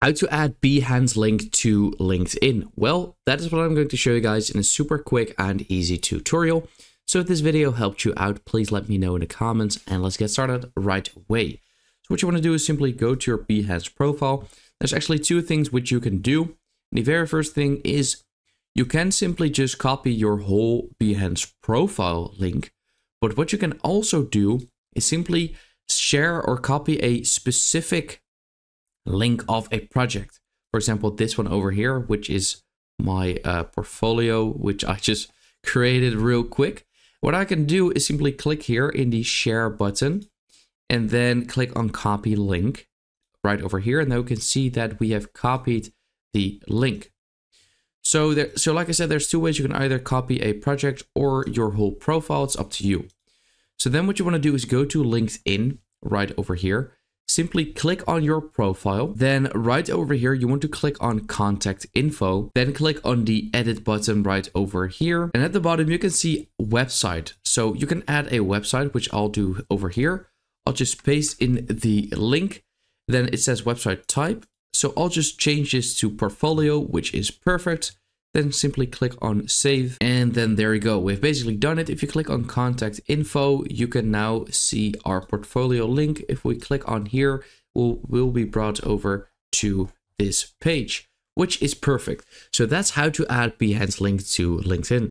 How to add Behance link to LinkedIn. Well, that is what I'm going to show you guys in a super quick and easy tutorial. So if this video helped you out, please let me know in the comments and let's get started right away. So what you want to do is simply go to your Behance profile. There's actually two things which you can do. The very first thing is you can simply just copy your whole Behance profile link. But what you can also do is simply share or copy a specific link of a project. For example, this one over here, which is my uh, portfolio, which I just created real quick. What I can do is simply click here in the share button and then click on copy link right over here. And now we can see that we have copied the link. So there, so like I said, there's two ways you can either copy a project or your whole profile. It's up to you. So then what you want to do is go to LinkedIn right over here simply click on your profile. Then right over here, you want to click on contact info. Then click on the edit button right over here. And at the bottom, you can see website. So you can add a website, which I'll do over here. I'll just paste in the link. Then it says website type. So I'll just change this to portfolio, which is perfect then simply click on save and then there you go. We've basically done it. If you click on contact info you can now see our portfolio link. If we click on here we'll, we'll be brought over to this page which is perfect. So that's how to add behance link to linkedin